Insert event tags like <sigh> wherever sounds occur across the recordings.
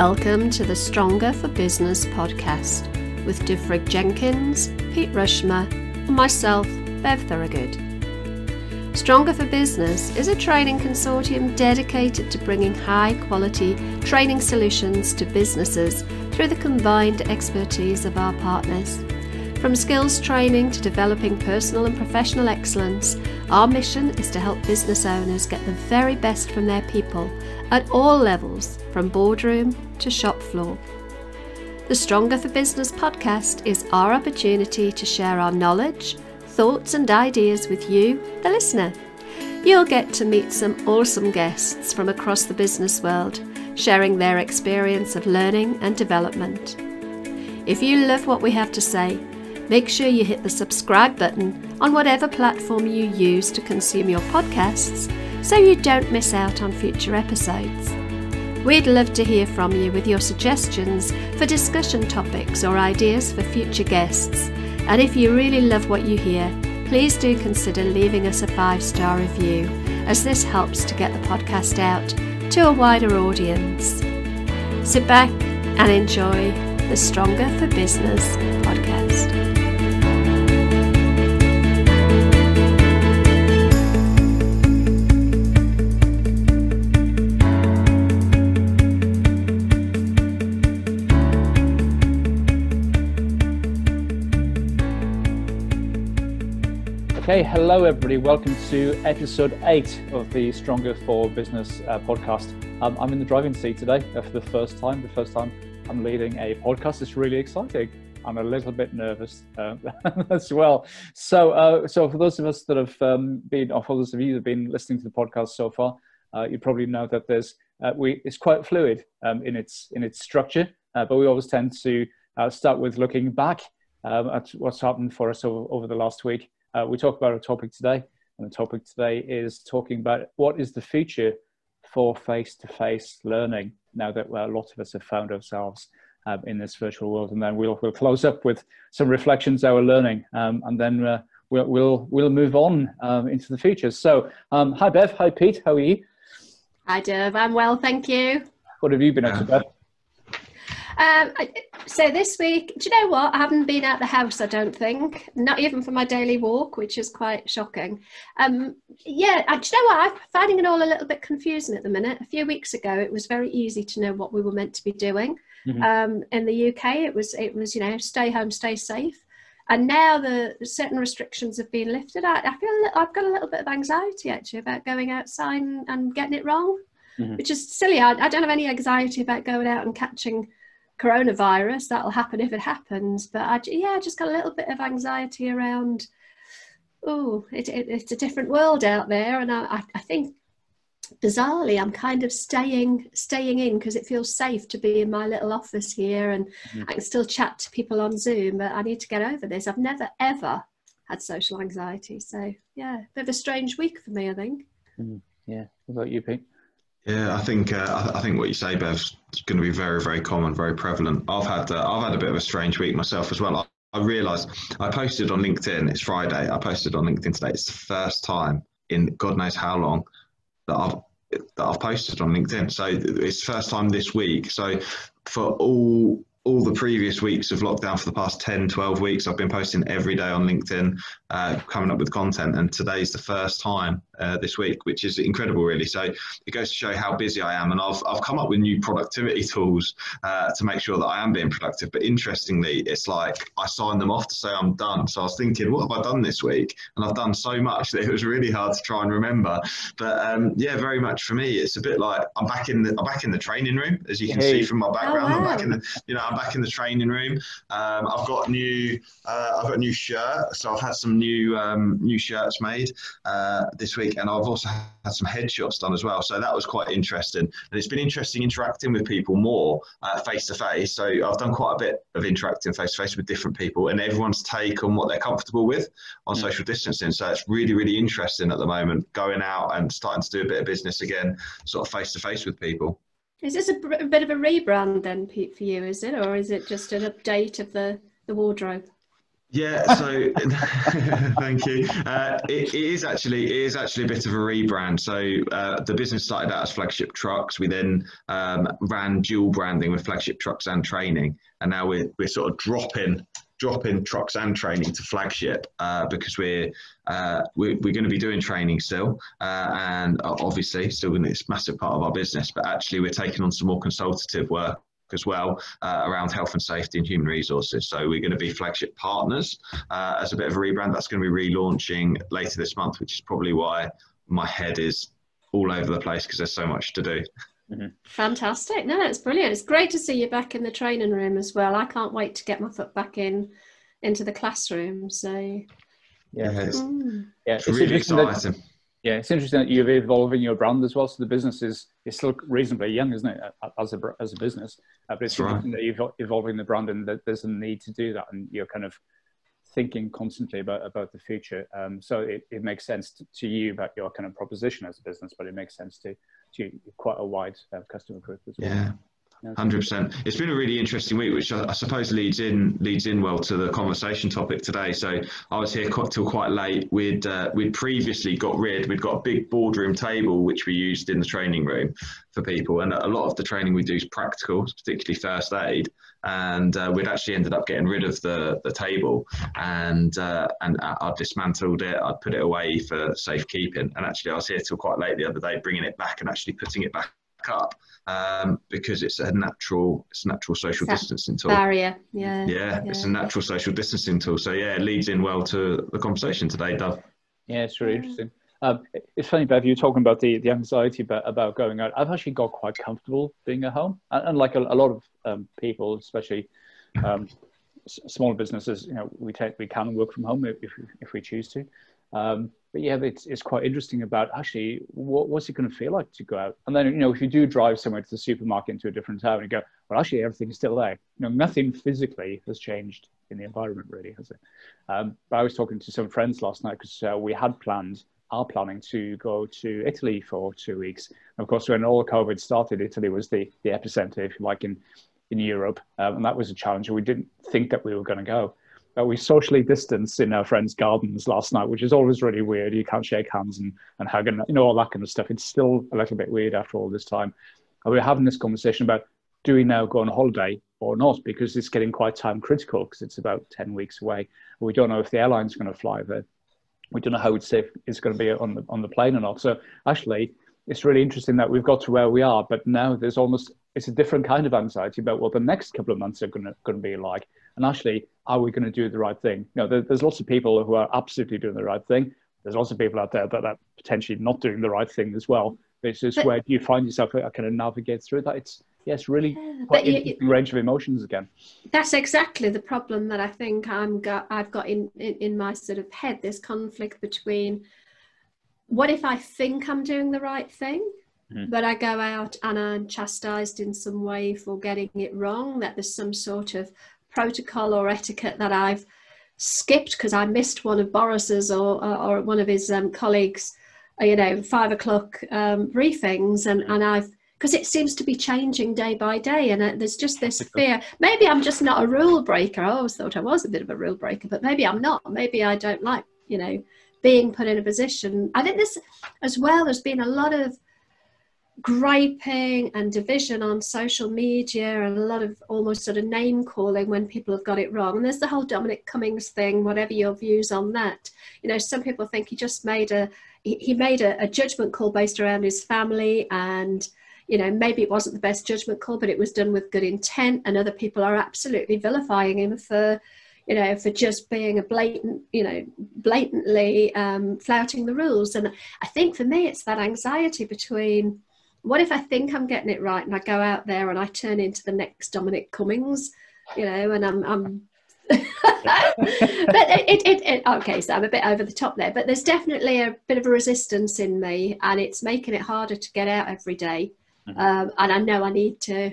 Welcome to the Stronger for Business podcast with Dyfrig Jenkins, Pete Rushmer, and myself, Bev Thorogood. Stronger for Business is a training consortium dedicated to bringing high quality training solutions to businesses through the combined expertise of our partners. From skills training to developing personal and professional excellence, our mission is to help business owners get the very best from their people at all levels, from boardroom to shop floor. The Stronger for Business podcast is our opportunity to share our knowledge, thoughts, and ideas with you, the listener. You'll get to meet some awesome guests from across the business world, sharing their experience of learning and development. If you love what we have to say, make sure you hit the subscribe button on whatever platform you use to consume your podcasts so you don't miss out on future episodes. We'd love to hear from you with your suggestions for discussion topics or ideas for future guests. And if you really love what you hear, please do consider leaving us a five star review, as this helps to get the podcast out to a wider audience. Sit back and enjoy the Stronger for Business podcast. Okay, hello everybody. Welcome to episode eight of the Stronger for Business uh, podcast. Um, I'm in the driving seat today uh, for the first time. The first time I'm leading a podcast. It's really exciting. I'm a little bit nervous uh, <laughs> as well. So, uh, so for those of us that have um, been, or for those of you that have been listening to the podcast so far, uh, you probably know that there's uh, we it's quite fluid um, in its in its structure, but we always tend to start with looking back um, at what's happened for us over, over the last week uh, we talk about a topic today, and the topic today is talking about what is the future for face-to-face learning now that well, a lot of us have found ourselves um, in this virtual world. And then we'll, we'll close up with some reflections our learning, um, and then uh, we'll, we'll, we'll move on um, into the future. So, um, hi Bev, hi Pete, how are you? Hi Dev, I'm well, thank you. What have you been up to, Bev? Um, so this week, do you know what? I haven't been out the house. I don't think, not even for my daily walk, which is quite shocking. Um, yeah, I, do you know what? I'm finding it all a little bit confusing at the minute. A few weeks ago, it was very easy to know what we were meant to be doing. Mm-hmm. Um, in the UK, it was it was you know stay home, stay safe. And now the certain restrictions have been lifted. I, I feel I've got a little bit of anxiety actually about going outside and, and getting it wrong, mm-hmm. which is silly. I, I, don't have any anxiety about going out and catching coronavirus. That'll happen if it happens. But I, yeah, I just got a little bit of anxiety around. Oh, it, it, it's a different world out there, and I, I think bizarrely i'm kind of staying staying in because it feels safe to be in my little office here and mm. i can still chat to people on zoom but i need to get over this i've never ever had social anxiety so yeah bit of a strange week for me i think mm. yeah what about you pete yeah, I think uh, I think what you say, Bev, is going to be very, very common, very prevalent. I've had uh, I've had a bit of a strange week myself as well. I, I realised I posted on LinkedIn. It's Friday. I posted on LinkedIn today. It's the first time in God knows how long that I've that I've posted on LinkedIn. So it's first time this week. So for all all the previous weeks of lockdown for the past 10, 12 weeks, I've been posting every day on LinkedIn, uh, coming up with content. And today's the first time uh, this week, which is incredible, really. So it goes to show how busy I am. And I've, I've come up with new productivity tools uh, to make sure that I am being productive. But interestingly, it's like I signed them off to say I'm done. So I was thinking, what have I done this week? And I've done so much <laughs> that it was really hard to try and remember. But um, yeah, very much for me, it's a bit like I'm back in the I'm back in the training room, as you can hey. see from my background. Oh, wow. I'm back in the you know I'm back in the training room. Um, I've got new uh, I've got a new shirt, so I've had some new um, new shirts made uh, this week, and I've also had some headshots done as well. So that was quite interesting, and it's been interesting interacting with people more face to face. So I've done quite a bit of interacting face to face with different people, and everyone's take on what they're comfortable with on mm. social distancing. So it's really really interesting at the moment, going out and starting to do a bit of business again, sort of face to face with people. Is this a, a, bit of a rebrand then, Pete, for you? Is it, or is it just an update of the the wardrobe? Yeah, so <laughs> thank you. Uh, it, it is actually it is actually a bit of a rebrand. So uh, the business started out as flagship trucks. We then um, ran dual branding with flagship trucks and training, and now we're we're sort of dropping dropping trucks and training to flagship uh, because we're, uh, we're, we're going to be doing training still uh, and obviously still going to it's a massive part of our business but actually we're taking on some more consultative work as well uh, around health and safety and human resources. So we're going to be flagship partners uh, as a bit of a rebrand. That's going to be relaunching later this month, which is probably why my head is all over the place because there's so much to do. Mm-hmm. Fantastic. No, it's brilliant. It's great to see you back in the training room as well. I can't wait to get my foot back in into the classroom. So yeah, it's, mm. yeah, it's, it's really exciting. That, yeah, it's interesting that you're evolving your brand as well. So the business is, is still reasonably young, isn't it, as a, as a business? Uh, but it's That's interesting right. that you're evolving the brand and that there's a need to do that. And you're kind of thinking constantly about, about the future. Um, so it, it makes sense to, to, you about your kind of proposition as a business, but it makes sense to, to quite a wide uh, customer group as well. Yeah. Hundred percent. It's been a really interesting week, which I, I, suppose leads in leads in well to the conversation topic today. So I was here quite, till quite late. We'd uh, we'd previously got rid. We'd got a big boardroom table which we used in the training room for people, and a lot of the training we do is practical, particularly first aid. And uh, we'd actually ended up getting rid of the, the table, and uh, and I dismantled it. I'd put it away for safekeeping. And actually, I was here till quite late the other day, bringing it back and actually putting it back up um, because it's a natural it's a natural social distancing tool. Barrier, yeah, yeah. Yeah, it's a natural social distancing tool. So yeah, it leads in well to the conversation today, Dove. Yeah, it's really interesting. Um, it's funny, Bev, you're talking about the, the anxiety about, about going out. I've actually got quite comfortable being at home. And, and like a, a, lot of um, people, especially um, s- smaller businesses, you know, we take, we can work from home if, if we choose to. Um, but yeah, it's, it's quite interesting about actually what, what's it going to feel like to go out. And then, you know, if you do drive somewhere to the supermarket into a different town and go, well, actually everything's still there. You know, nothing physically has changed in the environment really, has it? Um, but I was talking to some friends last night because uh, we had planned, are planning to go to Italy for two weeks. And of course, when all COVID started, Italy was the, the epicenter, if you like, in, in Europe. Um, and that was a challenge. We didn't think that we were going to go. Uh, we socially distanced in our friends' gardens last night, which is always really weird. You can't shake hands and, and hug and you know all that kind of stuff. It's still a little bit weird after all this time. And we are having this conversation about do we now go on holiday or not because it's getting quite time critical because it's about 10 weeks away. We don't know if the airline's going to fly there. We don't know how safe it's going to be on the on the plane or not. So actually, it's really interesting that we've got to where we are, but now there's almost it's a different kind of anxiety about what the next couple of months are going to, going to be like. And actually, are we going to do the right thing? You know, there, there's lots of people who are absolutely doing the right thing. There's lots of people out there that are potentially not doing the right thing as well. It's just but, where do you find yourself uh, kind of navigate through that? It's yes, really quite you, range of emotions again. That's exactly the problem that I think I'm got. I've got in, in in my sort of head. This conflict between what if I think I'm doing the right thing, mm-hmm. but I go out and I'm chastised in some way for getting it wrong. That there's some sort of protocol or etiquette that I've skipped because I missed one of Boris's or, or one of his um, colleagues, uh, you know, five o'clock um, briefings, and, and I've because it seems to be changing day by day, and uh, there's just this fear. Maybe I'm just not a rule breaker. I always thought I was a bit of a rule breaker, but maybe I'm not. Maybe I don't like, you know, being put in a position. I think this, as well, there's been a lot of griping and division on social media and a lot of almost sort of name calling when people have got it wrong. And there's the whole Dominic Cummings thing, whatever your views on that. You know, some people think he just made a he made a, a judgment call based around his family and you know maybe it wasn't the best judgment call but it was done with good intent and other people are absolutely vilifying him for you know for just being a blatant you know blatantly um, flouting the rules and i think for me it's that anxiety between what if I think I'm getting it right and I go out there and I turn into the next Dominic Cummings, you know, and I'm, I'm <laughs> but it, it, it, okay, so I'm a bit over the top there, but there's definitely a bit of a resistance in me, and it's making it harder to get out every day. Mm-hmm. Um, and I know I need to,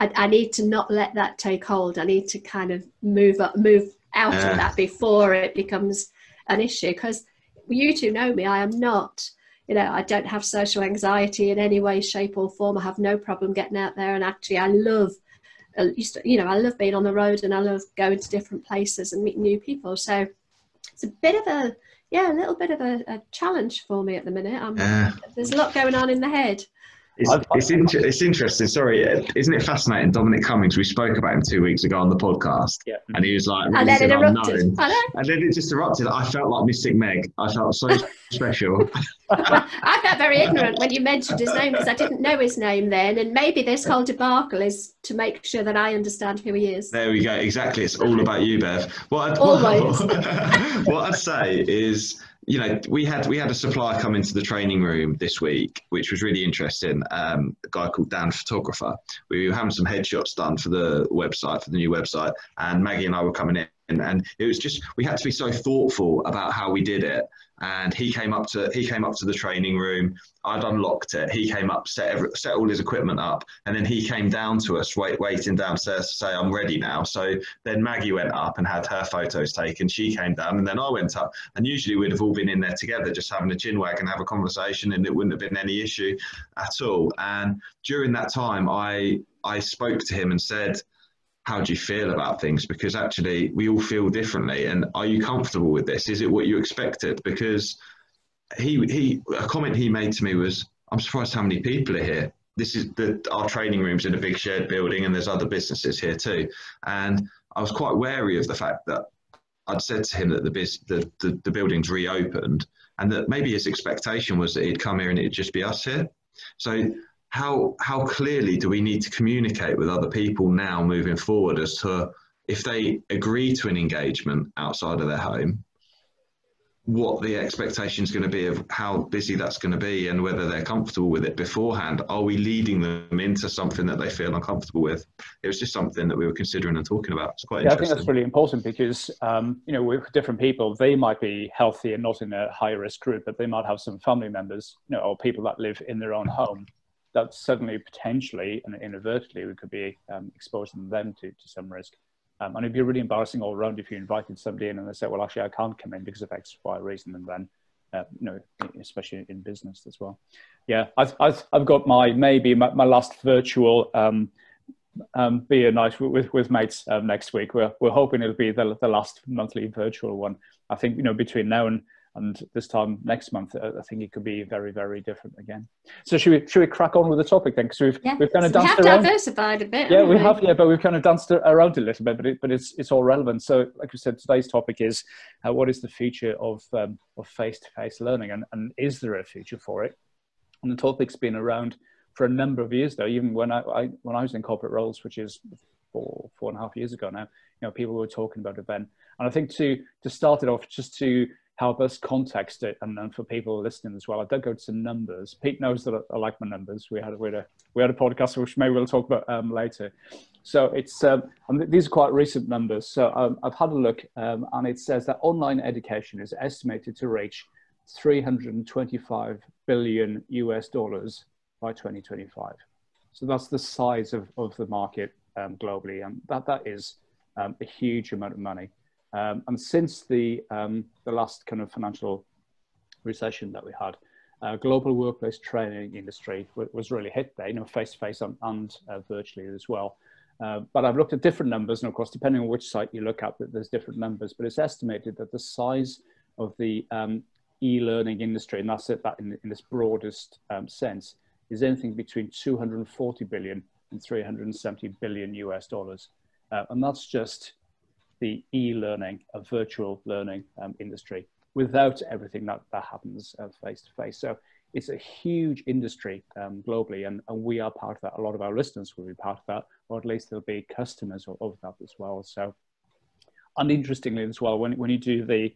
I, I, need to not let that take hold. I need to kind of move up, move out uh. of that before it becomes an issue. Because you two know me, I am not you know, I don't have social anxiety in any way, shape, or form. I have no problem getting out there, and actually, I love uh, you know, I love being on the road and I love going to different places and meeting new people. So it's a bit of a, yeah, a little bit of a, a challenge for me at the minute. Yeah. There's a lot going on in the head. It's, it's, inter- it's, interesting. Sorry, isn't it fascinating? Dominic Cummings, we spoke about him two weeks ago on the podcast, yeah. and he was like, and then it erupted. And then it just erupted. I felt like Mystic Meg. I felt so <laughs> special. <laughs> I felt very ignorant when you mentioned his name because I didn't know his name then, and maybe this whole debacle is to make sure that I understand who he is. There we go. Exactly. It's all about you, Bev. What I'd, <laughs> Always. what I'd say is you know, we had we had a supplier come into the training room this week, which was really interesting. Um, a guy called Dan Photographer. We were having some headshots done for the website for the new website, and Maggie and I were coming in, and, and it was just we had to be so thoughtful about how we did it and he came up to he came up to the training room. I'd unlocked it. He came up, set every, set all his equipment up, and then he came down to us, wait, waiting downstairs to say, "I'm ready now." So then Maggie went up and had her photos taken. She came down, and then I went up. And usually we'd have all been in there together, just having a chin wag and have a conversation, and it wouldn't have been any issue at all. And during that time, I I spoke to him and said how do you feel about things? Because actually, we all feel differently. And are you comfortable with this? Is it what you expected? Because he he a comment he made to me was, "I'm surprised how many people are here." This is the our training rooms in a big shared building, and there's other businesses here too. And I was quite wary of the fact that I'd said to him that the biz, the, the, the building's reopened, and that maybe his expectation was that he'd come here and it'd just be us here. So how how clearly do we need to communicate with other people now moving forward as to if they agree to an engagement outside of their home what the expectation is going to be of how busy that's going to be and whether they're comfortable with it beforehand? Are we leading them into something that they feel uncomfortable with? It was just something that we were considering and talking about. It's quite yeah, i think that's really important because um, you know with different people they might be healthy and not in a high risk group but they might have some family members you know or people that live in their own home that suddenly potentially and inadvertently we could be um, exposing them to, to some risk. Um, and it'd be really embarrassing all around if you invited somebody in and they said, well, actually, I can't come in because of X, Y reason. And then, uh, you know, especially in business as well. Yeah, I've, I've, I've got my, maybe my, my last virtual um, um, beer night with, with mates um, next week. We're, we're hoping it'll be the, the last monthly virtual one. I think, you know, between now and and this time next month, uh, I think it could be very, very different again. So should we should we crack on with the topic then? Because we've yeah. we've kind of so danced we have around. diversified a bit. Yeah, we, we have. Yeah, but we've kind of danced around a little bit, but it, but it's it's all relevant. So, like we said, today's topic is uh, what is the future of um, of face to face learning, and and is there a future for it? And the topic's been around for a number of years though. Even when I, I when I was in corporate roles, which is four four and a half years ago now, you know, people were talking about it then. And I think to to start it off, just to help us context it and, then for people listening as well. I did go to some numbers. Pete knows that I, I like my numbers. We had, we had a we had a podcast which maybe we'll talk about um, later. So it's um, these are quite recent numbers. So um, I've had a look um, and it says that online education is estimated to reach 325 billion US dollars by 2025. So that's the size of, of the market um, globally, and that that is um, a huge amount of money. Um, and since the, um, the last kind of financial recession that we had, uh, global workplace training industry was really hit there, you know, face to face and uh, virtually as well. Uh, but I've looked at different numbers, and of course, depending on which site you look at, there's different numbers. But it's estimated that the size of the um, e-learning industry, and that's it, that in, in this broadest um, sense, is anything between 240 billion and 370 billion US dollars, uh, and that's just the e-learning, a virtual learning um, industry without everything that, that happens face to face. So it's a huge industry um, globally, and, and we are part of that. A lot of our listeners will be part of that, or at least they'll be customers of, that as well. So, and interestingly as well, when, when you do the,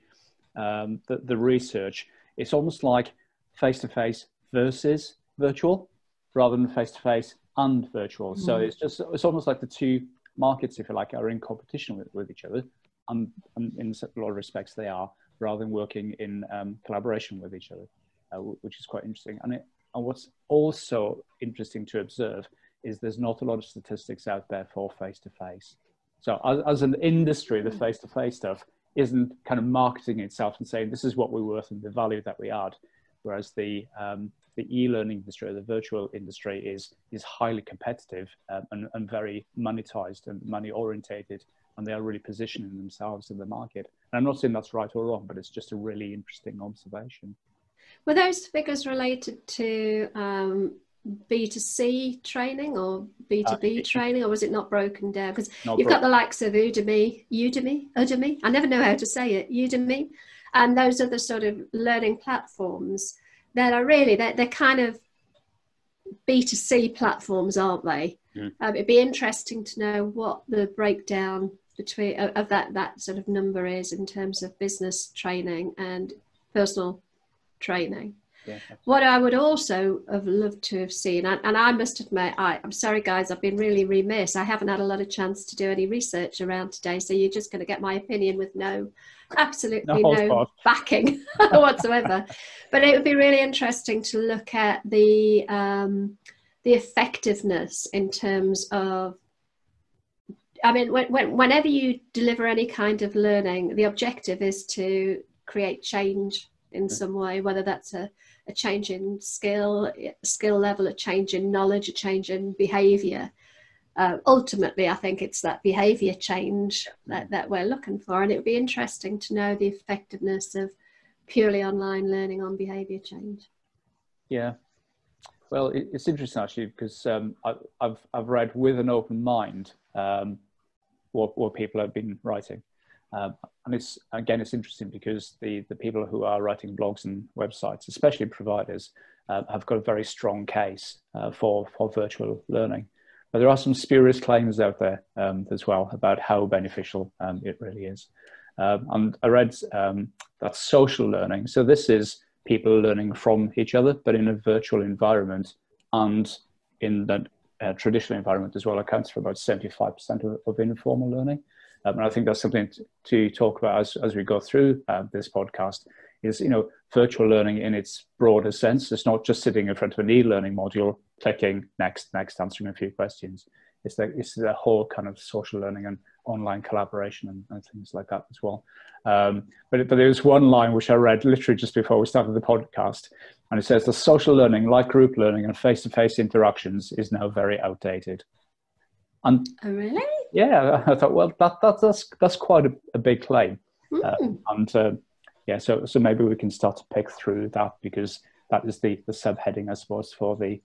um, the, the research, it's almost like face to face versus virtual rather than face to face and virtual. Mm. So it's just it's almost like the two markets, if you like, are in competition with, with each other. And, and, in a lot of respects, they are, rather than working in um, collaboration with each other, uh, which is quite interesting. And, it, and what's also interesting to observe is there's not a lot of statistics out there for face to face. So, as, as an industry, the face to face stuff isn't kind of marketing itself and saying this is what we're worth and the value that we add. whereas the um, the e-learning industry or the virtual industry is is highly competitive um, and, and very monetized and money orientated and they are really positioning themselves in the market and i'm not saying that's right or wrong but it's just a really interesting observation were those figures related to um, B2C training or B2B uh, training, or was it not broken down? Because you've got the likes of Udemy, Udemy, Udemy. I never know how to say it, Udemy, and those are the sort of learning platforms that are really they're, they're kind of B2C platforms, aren't they? Mm. Um, it'd be interesting to know what the breakdown between of, of that that sort of number is in terms of business training and personal training. Yeah, what I would also have loved to have seen, and, and I must admit, I, I'm sorry guys, I've been really remiss. I haven't had a lot of chance to do any research around today, so you're just going to get my opinion with no, absolutely no, no <laughs> backing <laughs> whatsoever. but it would be really interesting to look at the um, the effectiveness in terms of I mean, when, when, whenever you deliver any kind of learning, the objective is to create change in some way, whether that's a a change in skill, skill level, a change in knowledge, a change in behaviour. Uh, ultimately, I think it's that behaviour change that, that we're looking for, and it would be interesting to know the effectiveness of purely online learning on behaviour change. Yeah, well, it's interesting actually because um, I, have I've read with an open mind um, what what people have been writing, um, and it's again, it's interesting because the the people who are writing blogs and websites, especially providers, uh, have got a very strong case uh, for for virtual learning. But there are some spurious claims out there um, as well about how beneficial um, it really is. Um, and I read um, that social learning. So this is people learning from each other, but in a virtual environment and in the uh, traditional environment as well accounts for about 75% of, of informal learning. Um, and I think that's something to, talk about as, as we go through uh, this podcast is, you know, virtual learning in its broader sense. It's not just sitting in front of an e-learning module, clicking next, next, answering a few questions. It's the, it's the whole kind of social learning and online collaboration and, and things like that as well. Um, but, but there's one line which I read literally just before we started the podcast, and it says the social learning, like group learning and face-to-face interactions, is now very outdated. And oh, really? Yeah, <laughs> I thought, well, that, that that's that's quite a, a big claim, mm. uh, and uh, yeah, so so maybe we can start to pick through that because that is the the subheading, I suppose, for the,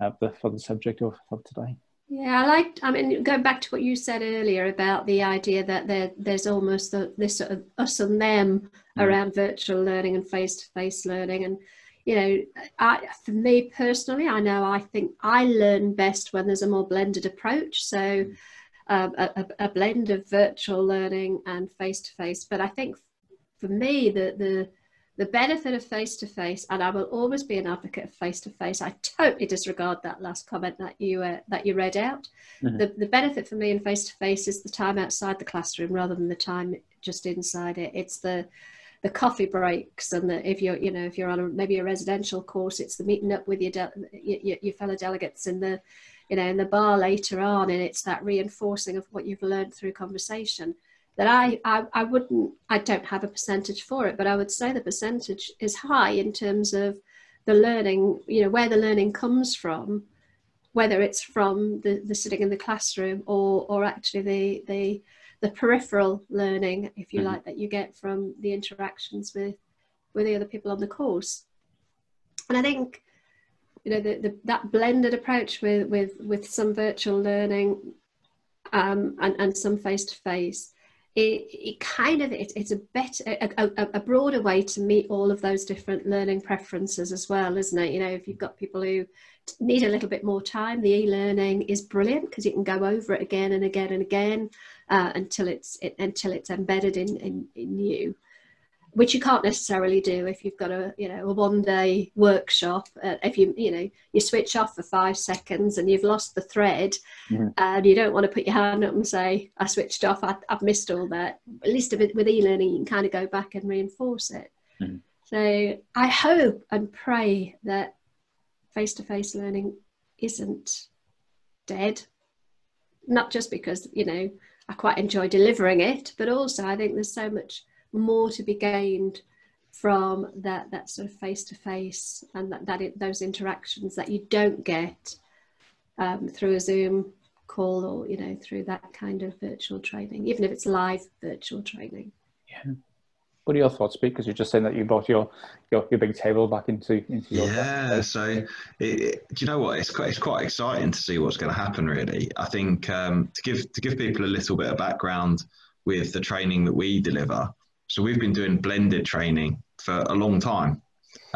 uh, the for the subject of, of today. Yeah, I like. I mean, going back to what you said earlier about the idea that there, there's almost the, this sort of us and them mm. around virtual learning and face-to-face learning, and you know, I, for me personally, I know I think I learn best when there's a more blended approach. So, um, a, a, blend of virtual learning and face to face. But I think for me, the the the benefit of face to face, and I will always be an advocate of face to face. I totally disregard that last comment that you uh, that you read out. Mm-hmm. The the benefit for me in face to face is the time outside the classroom rather than the time just inside it. It's the the coffee breaks and the, if you're you know if you're on a, maybe a residential course it's the meeting up with your, de- your, your fellow delegates in the you know in the bar later on and it's that reinforcing of what you've learned through conversation that I, I i wouldn't i don't have a percentage for it but i would say the percentage is high in terms of the learning you know where the learning comes from whether it's from the, the sitting in the classroom or or actually the the the peripheral learning, if you mm-hmm. like, that you get from the interactions with with the other people on the course. And I think you know the, the that blended approach with with with some virtual learning um, and and some face to face. It, it kind of it, it's a better a, a, a, broader way to meet all of those different learning preferences as well isn't it you know if you've got people who need a little bit more time the e-learning is brilliant because you can go over it again and again and again uh, until it's it, until it's embedded in, in, in you which you can't necessarily do if you've got a you know a one day workshop uh, if you you know you switch off for five seconds and you've lost the thread mm-hmm. and you don't want to put your hand up and say i switched off I, have missed all that at least with e-learning you can kind of go back and reinforce it mm-hmm. so i hope and pray that face-to-face learning isn't dead not just because you know I quite enjoy delivering it, but also I think there's so much more to be gained from that that sort of face to face and that, that it, those interactions that you don't get um, through a Zoom call or you know through that kind of virtual training, even if it's live virtual training. Yeah. What are your thoughts, Pete? Because you're just saying that you brought your your, your big table back into into your yeah. So, it, it, do you know what? It's quite it's quite exciting to see what's going to happen. Really, I think um, to give to give people a little bit of background with the training that we deliver. So we've been doing blended training for a long time,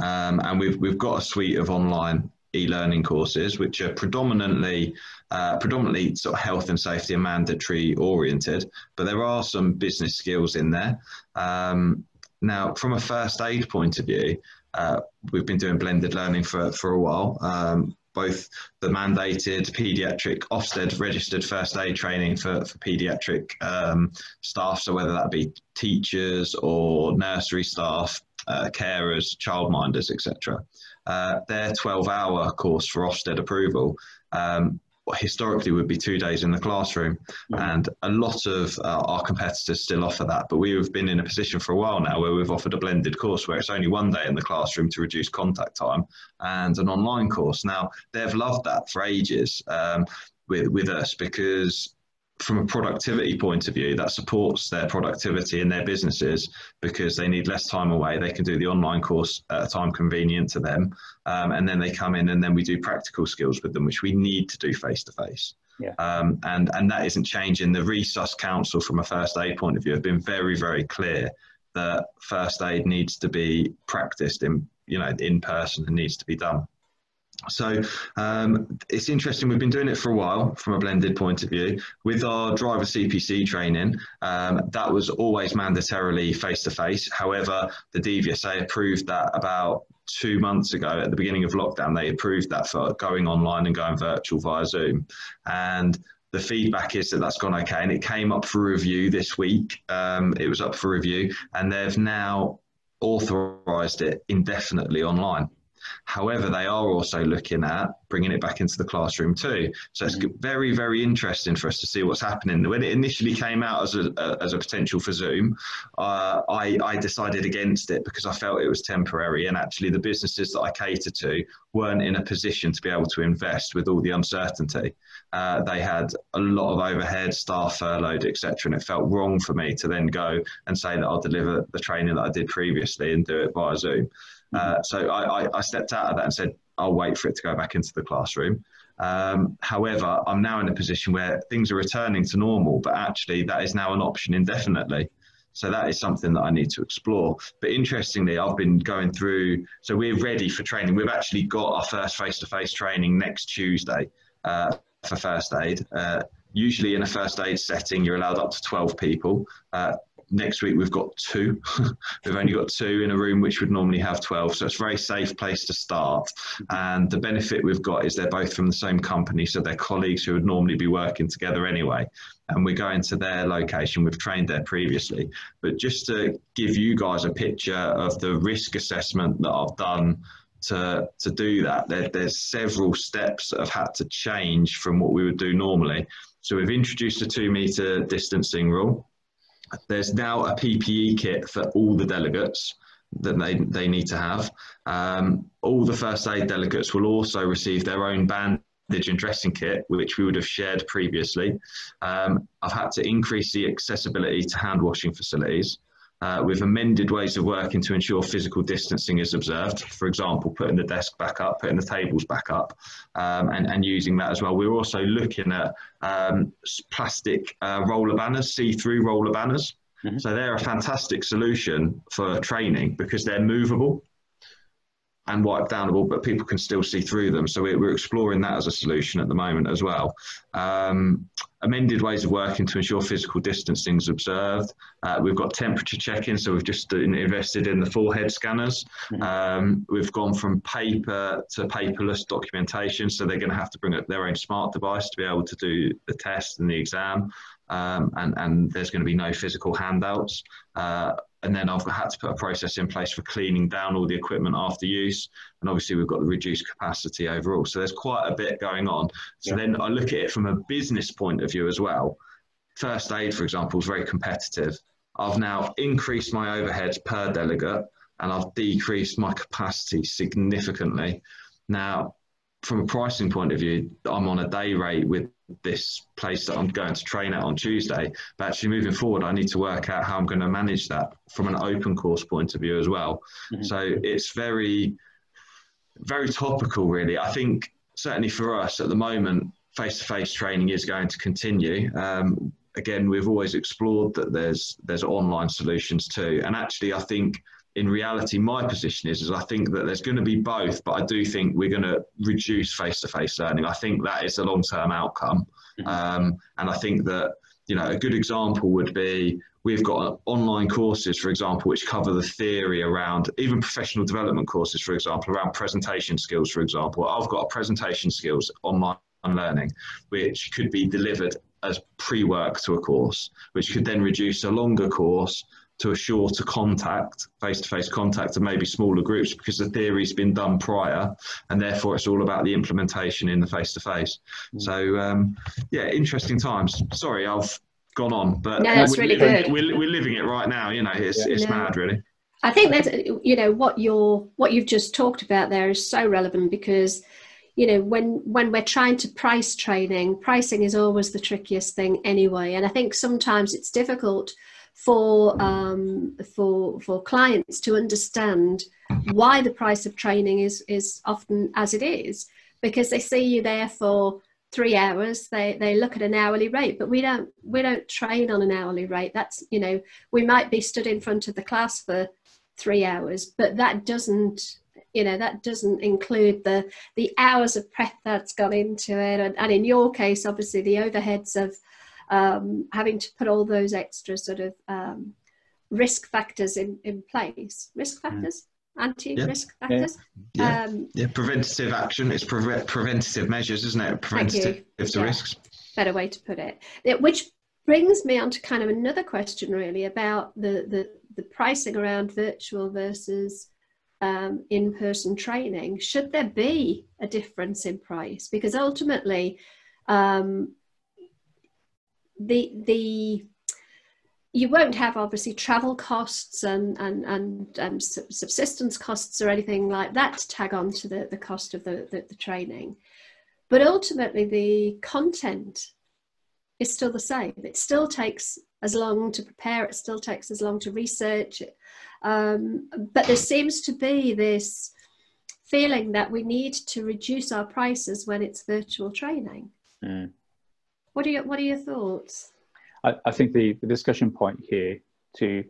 um, and we've we've got a suite of online e-learning courses which are predominantly uh, predominantly sort of health and safety and mandatory oriented, but there are some business skills in there. Um, now, from a first aid point of view, uh, we've been doing blended learning for, for a while. Um, both the mandated paediatric Ofsted registered first aid training for, for paediatric um, staff, so whether that be teachers or nursery staff, uh, carers, childminders, etc. Uh, their 12 hour course for Ofsted approval um, historically would be two days in the classroom. Mm. And a lot of uh, our competitors still offer that. But we have been in a position for a while now where we've offered a blended course where it's only one day in the classroom to reduce contact time and an online course. Now, they've loved that for ages um, with, with us because from a productivity point of view, that supports their productivity in their businesses because they need less time away. They can do the online course at a time convenient to them, um, and then they come in and then we do practical skills with them, which we need to do face to face. And and that isn't changing. The Resus Council, from a first aid point of view, have been very very clear that first aid needs to be practiced in you know in person and needs to be done. So um, it's interesting. We've been doing it for a while from a blended point of view. With our driver CPC training, um, that was always mandatorily face to face. However, the DVSA approved that about two months ago at the beginning of lockdown. They approved that for going online and going virtual via Zoom. And the feedback is that that's gone okay. And it came up for review this week. Um, it was up for review, and they've now authorised it indefinitely online. However, they are also looking at bringing it back into the classroom too. So it's mm-hmm. very, very interesting for us to see what's happening. When it initially came out as a, as a potential for Zoom, uh, I, I decided against it because I felt it was temporary. And actually, the businesses that I cater to weren't in a position to be able to invest with all the uncertainty. Uh, they had a lot of overhead, staff furloughed, etc. And it felt wrong for me to then go and say that I'll deliver the training that I did previously and do it via Zoom. Uh, so I, I, stepped out of that and said, I'll wait for it to go back into the classroom. Um, however, I'm now in a position where things are returning to normal, but actually that is now an option indefinitely. So that is something that I need to explore. But interestingly, I've been going through, so we're ready for training. We've actually got our first face to face training next Tuesday uh, for first aid. Uh, usually in a first aid setting, you're allowed up to 12 people. Uh, next week we've got two. <laughs> we've only got two in a room which would normally have 12. So it's a very safe place to start. And the benefit we've got is they're both from the same company. So they're colleagues who would normally be working together anyway. And we're going to their location. We've trained there previously. But just to give you guys a picture of the risk assessment that I've done to, to do that, there, there's several steps that have had to change from what we would do normally. So we've introduced a two meter distancing rule. There's now a PPE kit for all the delegates that they, they need to have. Um, all the first aid delegates will also receive their own bandage and dressing kit, which we would have shared previously. Um, I've had to increase the accessibility to hand washing facilities. Uh, we've amended ways of working to ensure physical distancing is observed. For example, putting the desk back up, putting the tables back up, um, and, and using that as well. We're also looking at um, plastic uh, roller banners, see-through roller banners. Mm-hmm. So they're a fantastic solution for training because they're movable and wipe downable, but people can still see through them. So we're exploring that as a solution at the moment as well. Um, amended ways of working to ensure physical distancing is observed. Uh, we've got temperature checking, so we've just invested in the forehead scanners. Mm-hmm. Um, we've gone from paper to paperless documentation, so they're going to have to bring up their own smart device to be able to do the test and the exam. Um, and, and there's going to be no physical handouts. Uh, and then I've had to put a process in place for cleaning down all the equipment after use. And obviously, we've got the reduced capacity overall. So there's quite a bit going on. So yeah. then I look at it from a business point of view as well. First aid, for example, is very competitive. I've now increased my overheads per delegate and I've decreased my capacity significantly. Now, from a pricing point of view, I'm on a day rate with this place that I'm going to train at on Tuesday. But actually, moving forward, I need to work out how I'm going to manage that from an open course point of view as well. Mm-hmm. So it's very, very topical, really. I think certainly for us at the moment, face to face training is going to continue. Um, again, we've always explored that there's there's online solutions too, and actually, I think in reality, my position is, is I think that there's going to be both, but I do think we're going to reduce face-to-face learning. I think that is a long-term outcome, mm-hmm. um, and I think that you know a good example would be we've got online courses, for example, which cover the theory around even professional development courses, for example, around presentation skills. For example, I've got a presentation skills online learning, which could be delivered as pre-work to a course, which could then reduce a longer course to a shorter contact, face-to-face contact, and maybe smaller groups because the theory's been done prior, and therefore it's all about the implementation in the face-to-face. Mm. So um, yeah, interesting times. Sorry, I've gone on, but no, that's really good. We're, we're living it right now. You know, it's yeah. it's no. mad, really. I think that you know what you're what you've just talked about there is so relevant because you know when when we're trying to price training pricing is always the trickiest thing anyway and i think sometimes it's difficult for um, for for clients to understand why the price of training is is often as it is. Because they see you there for three hours they they look at an hourly rate but we don't we don't train on an hourly rate. That's you know we might be stood in front of the class for three hours but that doesn't you know that doesn't include the the hours of prep that's gone into it. And, and in your case obviously the overheads of um, having to put all those extra sort of um, risk factors in, in place. Risk mm. factors? Mm. Anti-risk yeah. factors? Yeah. Um, yeah, preventative action. It's pre- preventative measures, isn't it? Preventative to yeah. risks. Better way to put it. Which brings me on to kind of another question really about the, the, the pricing around virtual versus um, in-person training. Should there be a difference in price? Because ultimately, um, the the you won't have obviously travel costs and and and um, subsistence costs or anything like that to tag on to the, the cost of the, the, the training. But ultimately the content is still the same. It still takes as long to prepare. It still takes as long to research um, but there seems to be this feeling that we need to reduce our prices when it's virtual training. Mm. What are your What are your thoughts? I, I think the, the discussion point here to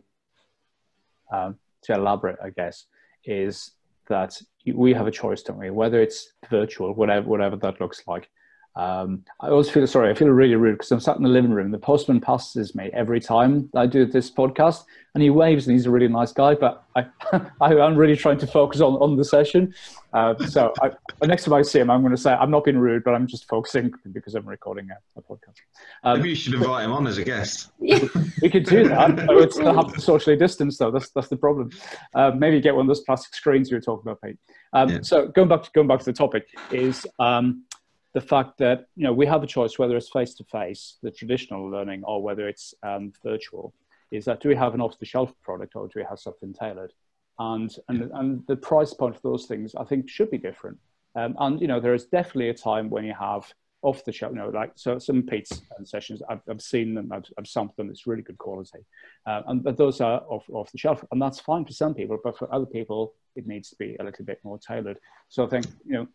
um, to elaborate, I guess, is that we have a choice, don't we? Whether it's virtual, whatever whatever that looks like, um, I always feel sorry. I feel really rude because I'm sat in the living room. The postman passes me every time I do this podcast, and he waves, and he's a really nice guy. But I, <laughs> I am really trying to focus on, on the session. Uh, so I, next time I see him, I'm going to say I'm not being rude, but I'm just focusing because I'm recording a, a podcast. Um, Maybe you should invite him on as a guest. we could do that. <laughs> I would still have to socially distance, though. That's that's the problem. Uh, maybe get one of those plastic screens you were talking about, Pete. Um, yeah. So going back to going back to the topic is. Um, the fact that you know we have a choice whether it's face to face, the traditional learning, or whether it's um, virtual. Is that do we have an off-the-shelf product or do we have something tailored? And and and the price point of those things I think should be different. Um, and you know there is definitely a time when you have off the shelf, you know, like so some Pete's sessions. I've, I've seen them, I've, I've sampled them. It's really good quality, uh, and but those are off, off the shelf, and that's fine for some people. But for other people, it needs to be a little bit more tailored. So I think you know,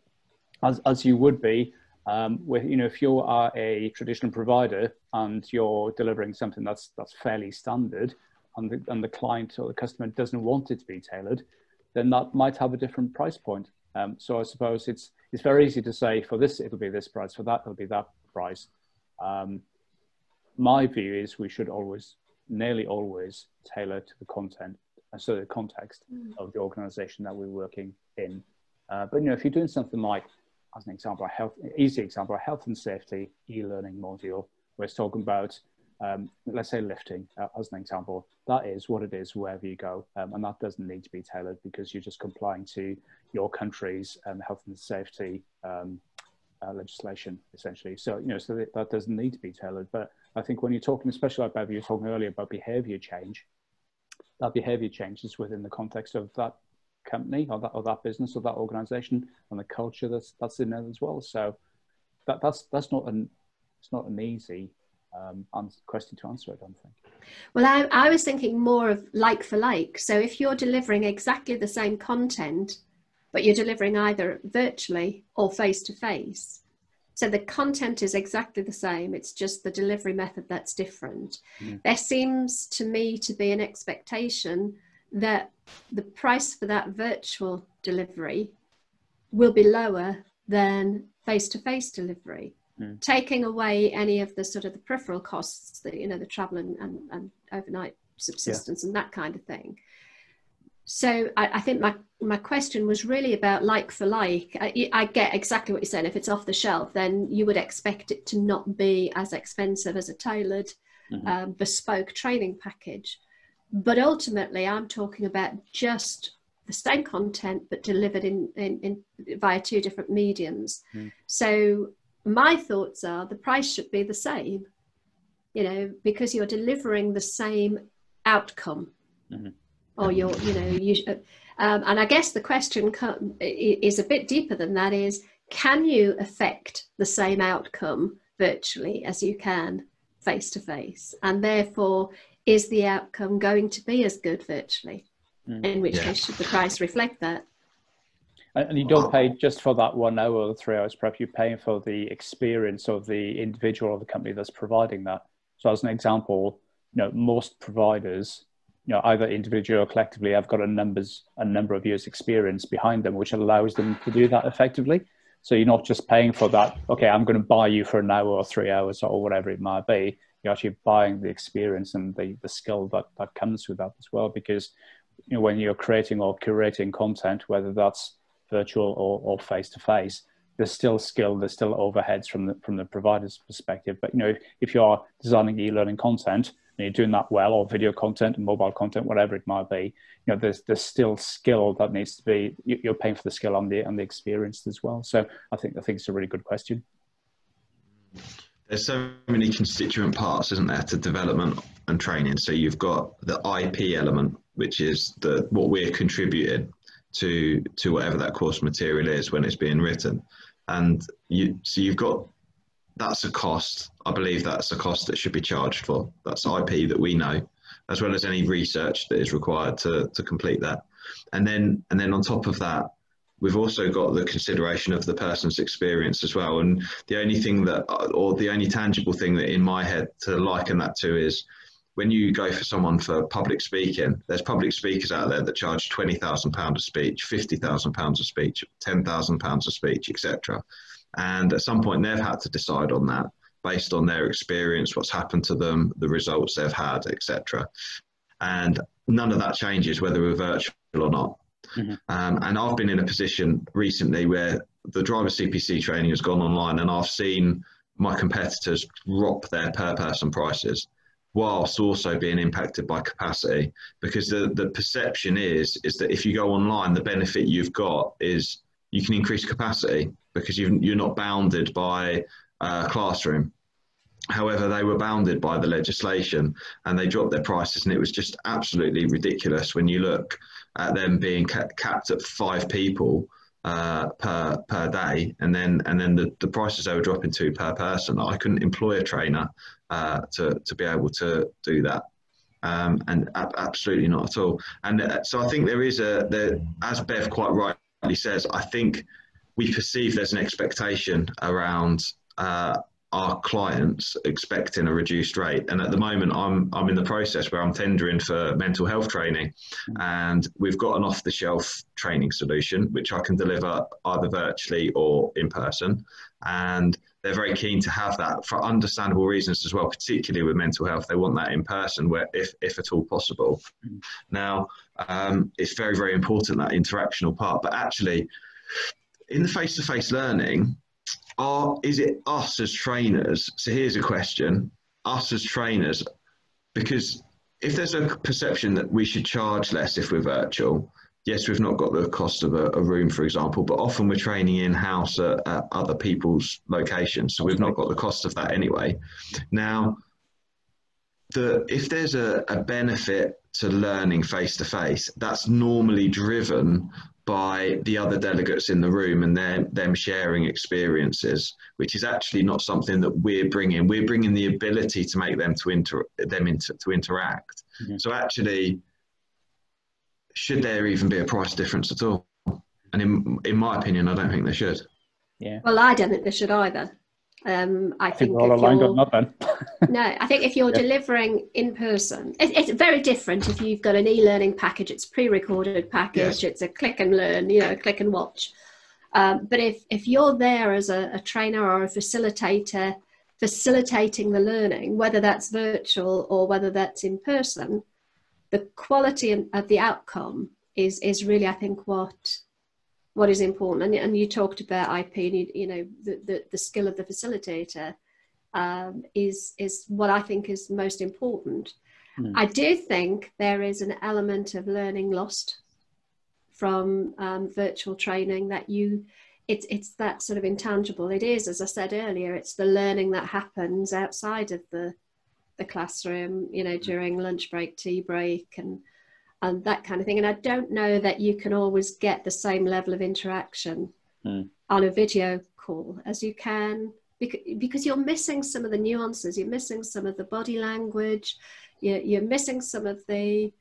as as you would be, um, with, you know, if you are a traditional provider and you're delivering something that's that's fairly standard, and the, and the client or the customer doesn't want it to be tailored, then that might have a different price point. Um, so I suppose it's it's very easy to say for this it'll be this price, for that it'll be that price. Um, my view is we should always, nearly always, tailor to the content, and uh, so the context mm. of the organisation that we're working in. Uh, but you know, if you're doing something like as an example, a health, easy example, a health and safety e-learning module, where it's talking about, um, let's say lifting uh, as an example. That is what it is wherever you go. Um, and that doesn't need to be tailored because you're just complying to your country's um, health and safety um, uh, legislation, essentially. So, you know, so that, that, doesn't need to be tailored. But I think when you're talking, especially like Bev, you were talking earlier about behavior change, that behavior changes within the context of that company or that or that business or that organization and the culture that's that's in there as well. So that that's that's not an it's not an easy um, question to answer. I don't think. Well, I, I was thinking more of like for like. So if you're delivering exactly the same content, but you're delivering either virtually or face to face. So the content is exactly the same, it's just the delivery method that's different. Mm. There seems to me to be an expectation that the price for that virtual delivery will be lower than face to face delivery. Mm. Taking away any of the sort of the peripheral costs, that you know, the travel and, and, and overnight subsistence yeah. and that kind of thing. So I, I, think my, my question was really about like for like. I, I, get exactly what you're saying. If it's off the shelf, then you would expect it to not be as expensive as a tailored, mm-hmm. um, bespoke training package. But ultimately, I'm talking about just the same content but delivered in, in, in via two different mediums. Mm. So my thoughts are the price should be the same, you know, because you're delivering the same outcome. Mm-hmm or you're you know you um, and i guess the question is a bit deeper than that is can you affect the same outcome virtually as you can face to face and therefore is the outcome going to be as good virtually? Mm. in which yeah. case should the price reflect that? And you don't pay just for that one hour or three hours prep you're paying for the experience of the individual or the company that's providing that. So as an example you know most providers you know either individually or collectively have got a numbers a number of years experience behind them which allows them to do that effectively. So you're not just paying for that okay i'm going to buy you for an hour or three hours or whatever it might be you're actually buying the experience and the, the skill that, that comes with that as well because you know when you're creating or curating content whether that's virtual or, face-to-face there's still skill there's still overheads from the from the provider's perspective but you know if, if you are designing e-learning content and you're doing that well, or video content, and mobile content, whatever it might be, you know, there's there's still skill that needs to be. You're paying for the skill and the and the experience as well. So I think I think it's a really good question. There's so many constituent parts, isn't there, to development and training. So you've got the IP element, which is the what we're contributing to to whatever that course material is when it's being written, and you so you've got that's a cost. I believe that's a cost that should be charged for. That's IP that we know, as well as any research that is required to, to complete that. And then and then on top of that, we've also got the consideration of the person's experience as well. And the only thing that, or the only tangible thing that in my head to liken that to is when you go for someone for public speaking, there's public speakers out there that charge twenty thousand pounds a speech, fifty thousand pounds a speech, ten thousand pounds a speech, etc. And at some point, they've had to decide on that based on their experience, what's happened to them, the results they've had, etc. And none of that changes whether we're virtual or not. Mm-hmm. Um, and I've been in a position recently where the driver CPC training has gone online, and I've seen my competitors drop their per person prices whilst also being impacted by capacity because the, the perception is is that if you go online the benefit you've got is you can increase capacity because you, are not bounded by a classroom. However, they were bounded by the legislation and they dropped their prices, and it was just absolutely ridiculous when you look at them being ca- capped at five people uh, per per day, and then and then the, the prices they were dropping to per person. I couldn't employ a trainer uh, to to be able to do that. Um, and ab- absolutely not at all. And uh, so I think there is a, as Bev quite rightly says, I think we perceive there's an expectation around uh, our clients expecting a reduced rate. And at the moment, I'm I'm in the process where I'm tendering for mental health training, and we've got an off-the-shelf training solution which I can deliver either virtually or in person. And they're very keen to have that for understandable reasons as well, particularly with mental health. They want that in person, where if if at all possible. Now, um, it's very very important that interactional part, but actually in the face-to-face learning, are is it us as trainers? So here's a question: us as trainers, because if there's a perception that we should charge less if we're virtual, yes, we've not got the cost of a, a room, for example, but often we're training in house at, at, other people's locations, so we've not got the cost of that anyway. Now, the if there's a, a benefit to learning face to face, that's normally driven by the other delegates in the room and them, them sharing experiences, which is actually not something that we're bringing. We're bringing the ability to make them to inter them inter, to interact. Mm-hmm. So actually, should there even be a price difference at all? And in in my opinion, I don't think there should. Yeah. Well, I don't think there should either. Um, I, I think, think all aligned on nothing. <laughs> no, I think if you're yeah. delivering in person, it, it's very different. If you've got an e-learning package, it's pre-recorded package. It's a click and learn, you know, click and watch. Um, but if if you're there as a, a trainer or a facilitator, facilitating the learning, whether that's virtual or whether that's in person, the quality of the outcome is is really, I think, what what is important. And, and you talked about IP, and you, you know the, the, the skill of the facilitator um, is is what I think is most important. Mm. I do think there is an element of learning lost from um, virtual training that you it's it's that sort of intangible. It is, as I said earlier, it's the learning that happens outside of the the classroom. You know, during lunch break, tea break, and and that kind of thing. And I don't know that you can always get the same level of interaction mm. on a video call as you can because, because you're missing some of the nuances, you're missing some of the body language, you're, you're missing some of the,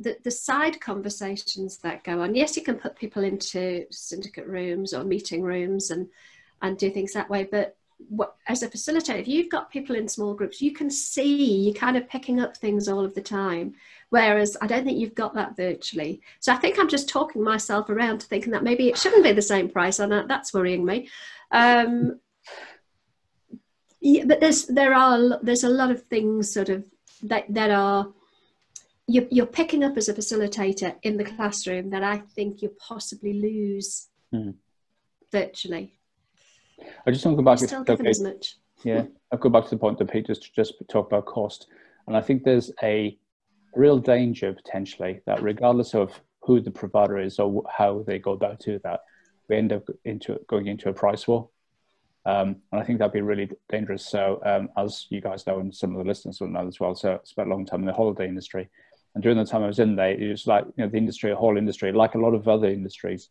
the, the side conversations that go on. Yes, you can put people into syndicate rooms or meeting rooms and, and do things that way, but what, as a facilitator, if you've got people in small groups, you can see you're kind of picking up things all of the time. Whereas I don't think you've got that virtually. So I think I'm just talking myself around to thinking that maybe it shouldn't be the same price, and that, that's worrying me. Um, yeah, but there's there are there's a lot of things sort of that that are you're, you're picking up as a facilitator in the classroom that I think you possibly lose mm. virtually. I just want to go back. Still to, okay, as much. yeah, I'll go back to the point that Pete just just talked about cost, and I think there's a real danger potentially that regardless of who the provider is or how they go about to that, we end up into going into a price war. Um, and I think that'd be really dangerous. So, um, as you guys know, and some of the listeners will know as well, so I spent a long time in the holiday industry, and during the time I was in there, it was like you know the industry, a whole industry, like a lot of other industries,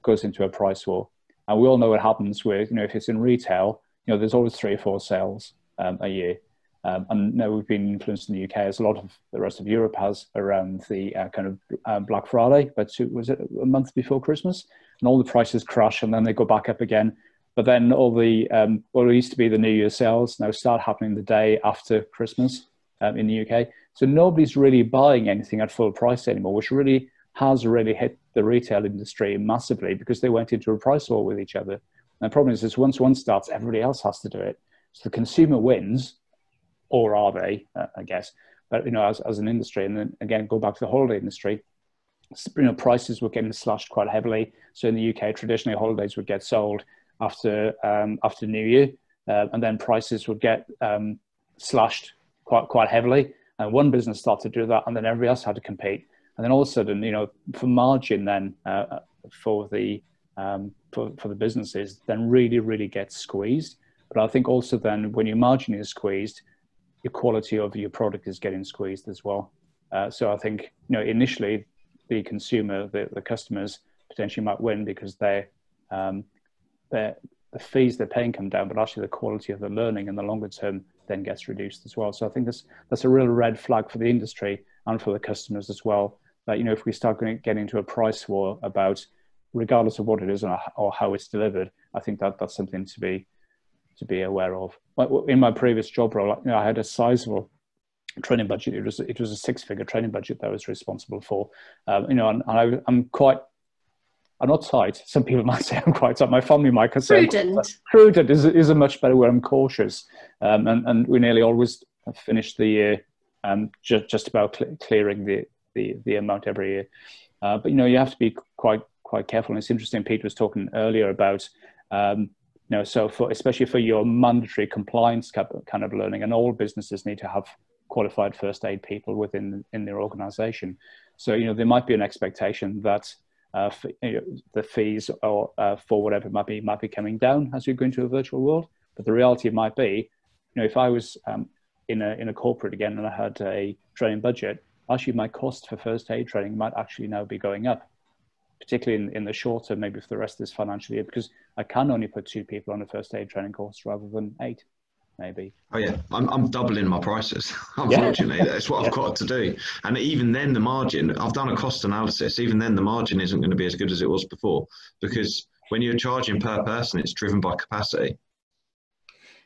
goes into a price war. And we all know what happens with you know if it's in retail, you know there's always three or four sales um, a year, um, and now we've been influenced in the UK as a lot of the rest of Europe has around the uh, kind of um, Black Friday, but was it a month before Christmas? And all the prices crash and then they go back up again. But then all the, um, what used to be the New Year sales now start happening the day after Christmas um, in the UK. So nobody's really buying anything at full price anymore, which really has really hit the retail industry massively because they went into a price war with each other. And the problem is, is once one starts, everybody else has to do it. So the consumer wins or are they? Uh, I guess. But you know, as, as an industry, and then again, go back to the holiday industry. You know, prices were getting slashed quite heavily. So in the UK, traditionally holidays would get sold after um, after New Year, uh, and then prices would get um, slashed quite quite heavily. And one business started to do that, and then everybody else had to compete. And then all of a sudden, you know, for margin, then uh, for the um, for, for the businesses, then really really gets squeezed. But I think also then when your margin is squeezed, your quality of your product is getting squeezed as well. Uh, so I think you know initially the consumer, the, the customers potentially might win because they um, the fees they're paying come down, but actually the quality of the learning in the longer term then gets reduced as well. So I think that's that's a real red flag for the industry and for the customers as well. That you know if we start going to get into a price war about regardless of what it is or how it's delivered, I think that that's something to be to be aware of. In my previous job role, you know, I had a sizable training budget. It was it was a six figure training budget that I was responsible for. Um, you know, and, and I, am quite. I'm not tight. Some people <laughs> might say I'm quite tight. My family might say prudent. Prudent is, is a much better word. I'm cautious, um, and and we nearly always finish the year um, just just about cl- clearing the, the the amount every year. Uh, but you know, you have to be quite quite careful. And it's interesting. Pete was talking earlier about um, know, so for especially for your mandatory compliance kind of learning, and all businesses need to have qualified first aid people within in their organization. So you know, there might be an expectation that uh, you know, the fees or uh, for whatever might be might be coming down as you go into a virtual world. But the reality might be, you know, if I was um, in a in a corporate again and I had a training budget, actually my cost for first aid training might actually now be going up, particularly in, in the short term, maybe for the rest of this financial year, because I can only put two people on a first aid training course rather than eight, maybe. Oh yeah, I'm, I'm doubling my prices. <laughs> Unfortunately, yeah. that's what I've got to do. And even then, the margin. I've done a cost analysis. Even then, the margin isn't going to be as good as it was before because when you're charging per person, it's driven by capacity.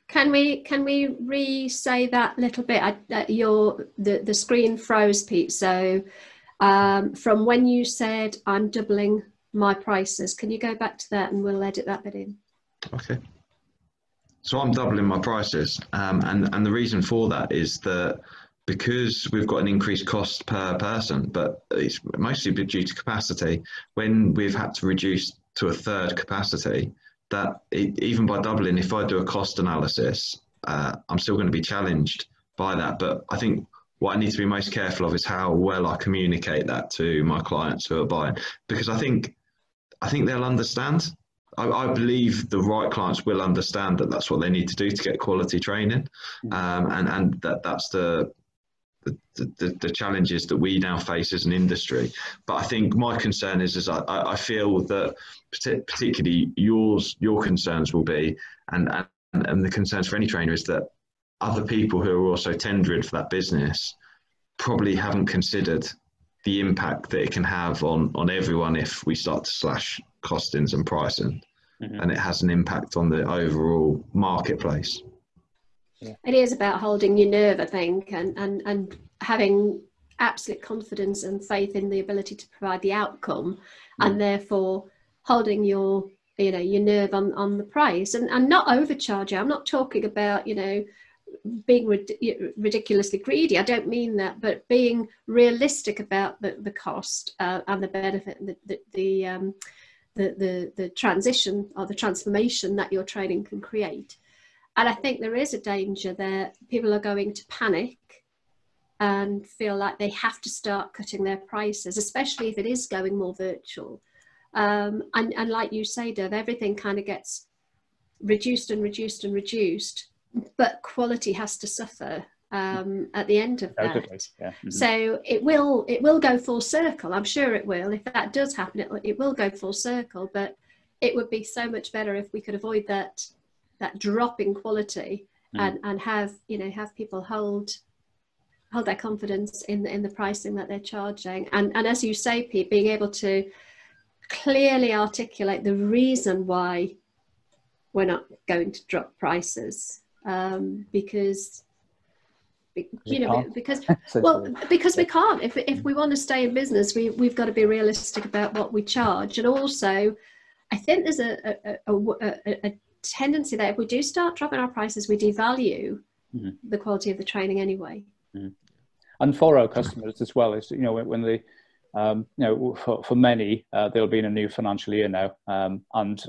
Can we can we re-say that little bit? I, uh, your the the screen froze, Pete. So um, from when you said I'm doubling my prices, can you go back to that and we'll edit that bit in? Okay. So I'm doubling my prices, um, and and the reason for that is that because we've got an increased cost per person, but it's mostly due to capacity. When we've had to reduce to a third capacity, that it, even by doubling, if I do a cost analysis, uh, I'm still going to be challenged by that. But I think what I need to be most careful of is how well I communicate that to my clients who are buying, because I think I think they'll understand. I, I believe the right clients will understand that that's what they need to do to get quality training, mm. um, and and that that's the the, the, the, challenges that we now face as an industry. But I think my concern is, is I, I feel that particularly yours, your concerns will be, and, and, and the concerns for any trainer is that other people who are also tendering for that business probably haven't considered the impact that it can have on, on everyone if we start to slash costings and pricing. Mm-hmm. And it has an impact on the overall marketplace. Yeah. It is about holding your nerve, I think, and, and, and having absolute confidence and faith in the ability to provide the outcome, mm. and therefore holding your you know your nerve on on the price and and not overcharging. I'm not talking about you know being ridiculously greedy. I don't mean that, but being realistic about the, the cost uh, and the benefit, the the the, um, the the the transition or the transformation that your training can create. And I think there is a danger that people are going to panic and feel like they have to start cutting their prices, especially if it is going more virtual. Um, and, and like you say, Dave, everything kind of gets reduced and reduced and reduced, but quality has to suffer um, at the end of that. Yeah. Mm-hmm. So it will it will go full circle. I'm sure it will. If that does happen, it, it will go full circle. But it would be so much better if we could avoid that that drop in quality mm. and, and have you know have people hold hold their confidence in the, in the pricing that they're charging and and as you say Pete being able to clearly articulate the reason why we're not going to drop prices um, because you know because <laughs> well because we can't if, if we want to stay in business we, we've got to be realistic about what we charge. And also i think there's a, a, a, a tendency that if we do start dropping our prices, we devalue mm-hmm. the quality of the training anyway. Mm-hmm. And for our customers as well, is you know when they, um, you know, for, for many uh, they'll be in a new financial year now, um, and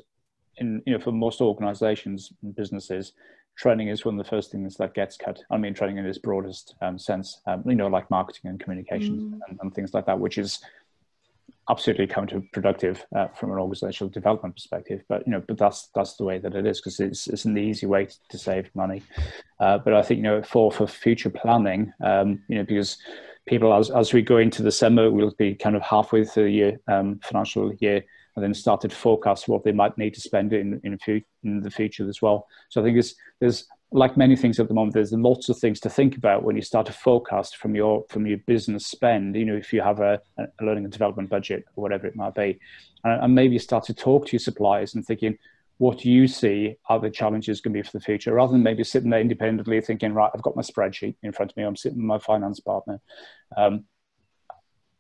in you know for most organisations and businesses, training is one of the first things that gets cut. I mean, training in its broadest um, sense, um, you know, like marketing and communications mm. and, and, things like that, which is absolutely counterproductive uh, from an organizational development perspective. But you know, but that's that's the way that it is because it's it's an easy way to save money. Uh, but I think you know for for future planning, um, you know, because people as as we go into the summer, we'll be kind of halfway through the year, um, financial year. And then started to forecast what they might need to spend in in, in the future as well. So I think there's there's like many things at the moment, there's lots of things to think about when you start to forecast from your from your business spend. You know, if you have a, a learning and development budget or whatever it might be, and, and, maybe start to talk to your suppliers and thinking, what you see are the challenges going to be for the future, rather than maybe sitting there independently thinking, right, I've got my spreadsheet in front of me, I'm sitting with my finance partner. Um,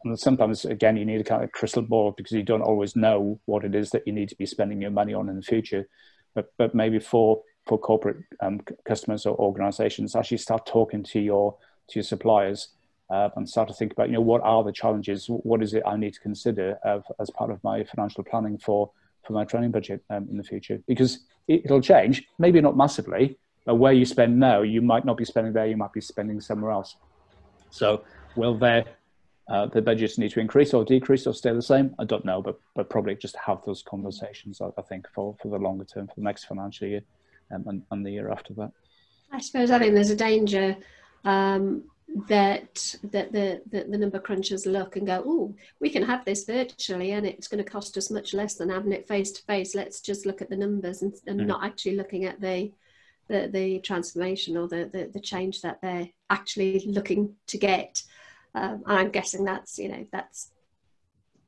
and sometimes, again, you need a kind of crystal ball because you don't always know what it is that you need to be spending your money on in the future. But but maybe for for corporate um, customers or organizations actually start talking to your to your suppliers uh, and start to think about you know what are the challenges? What is it i need to consider as part of my financial planning for for my training budget um, in the future? Because it, will change maybe not massively but where you spend now you might not be spending there you might be spending somewhere else. So will there uh, the budgets need to increase or decrease or stay the same i don't know but but probably just have those conversations i, I think for for the longer term for the next financial year um, and, and the year after that. I suppose I think there's a danger um, that that the, the, the number crunchers look and go, oh, we can have this virtually, and it's going to cost us much less than having it face to face. Let's just look at the numbers and, and mm-hmm. not actually looking at the the, the transformation or the, the, the change that they're actually looking to get. Um, and I'm guessing that's you know that's